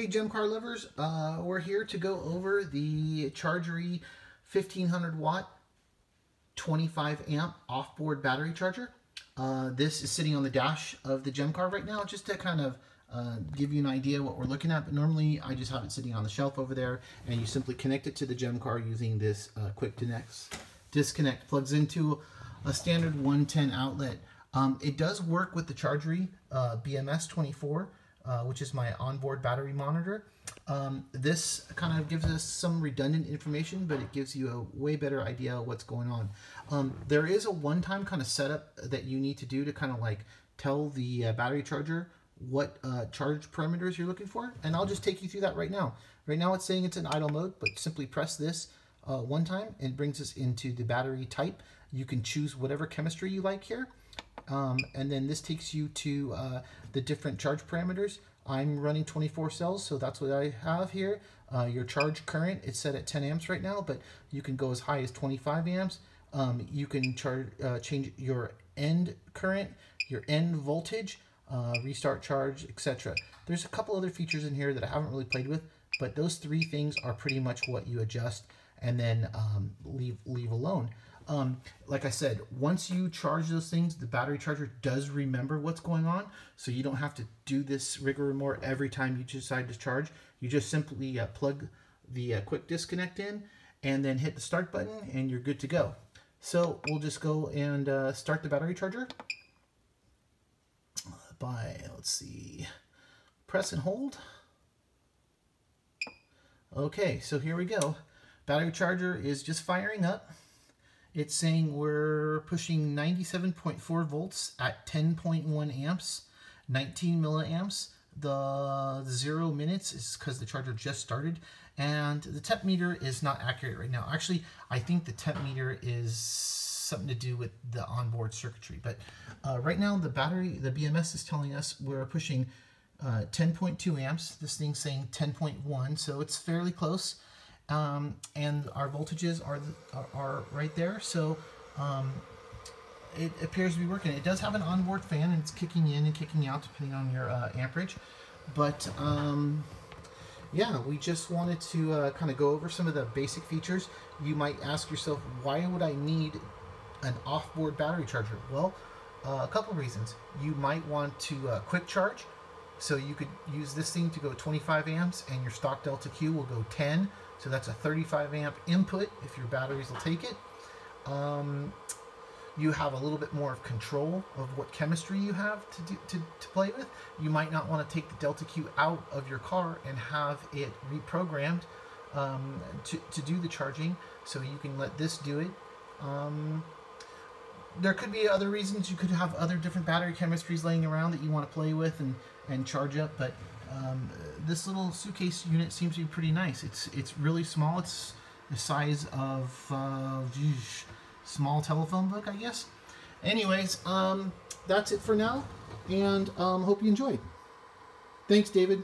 Hey gem car lovers, uh, we're here to go over the Chargery 1500 watt 25 amp off-board battery charger. Uh, this is sitting on the dash of the gem car right now just to kind of uh, give you an idea what we're looking at. But normally I just have it sitting on the shelf over there and you simply connect it to the gem car using this uh, quick disconnect. Disconnect plugs into a standard 110 outlet. Um, it does work with the Chargery uh, BMS 24 uh, which is my onboard battery monitor. Um, this kind of gives us some redundant information, but it gives you a way better idea of what's going on. Um, there is a one-time kind of setup that you need to do to kind of like tell the uh, battery charger what uh, charge parameters you're looking for, and I'll just take you through that right now. Right now it's saying it's in idle mode, but simply press this uh, one time and brings us into the battery type. You can choose whatever chemistry you like here. Um, and then this takes you to uh, the different charge parameters. I'm running 24 cells, so that's what I have here. Uh, your charge current is set at 10 amps right now, but you can go as high as 25 amps. Um, you can charge, uh, change your end current, your end voltage, uh, restart charge, etc. There's a couple other features in here that I haven't really played with, but those three things are pretty much what you adjust and then um, leave leave alone. Um, like I said, once you charge those things, the battery charger does remember what's going on. So you don't have to do this rigmarole every time you decide to charge. You just simply uh, plug the uh, quick disconnect in and then hit the start button and you're good to go. So we'll just go and uh, start the battery charger by, let's see, press and hold. Okay, so here we go. Battery charger is just firing up. It's saying we're pushing 97.4 volts at 10.1 amps, 19 milliamps. The zero minutes is because the charger just started. And the temp meter is not accurate right now. Actually, I think the temp meter is something to do with the onboard circuitry. But uh, right now, the battery, the BMS is telling us we're pushing 10.2 uh, amps. This thing's saying 10.1, so it's fairly close um, and our voltages are, are, are right there. So um, it appears to be working. It does have an onboard fan, and it's kicking in and kicking out depending on your uh, amperage. But um, yeah, we just wanted to uh, kind of go over some of the basic features. You might ask yourself, why would I need an off-board battery charger? Well, uh, a couple reasons. You might want to uh, quick charge. So you could use this thing to go 25 amps and your stock Delta Q will go 10 so that's a 35 amp input if your batteries will take it. Um, you have a little bit more of control of what chemistry you have to, do, to, to play with. You might not want to take the Delta Q out of your car and have it reprogrammed um, to, to do the charging. So you can let this do it. Um, there could be other reasons. You could have other different battery chemistries laying around that you want to play with and, and charge up. But um, this little suitcase unit seems to be pretty nice. It's it's really small. It's the size of uh, small telephone book, I guess. Anyways, um, that's it for now, and um, hope you enjoyed. Thanks, David.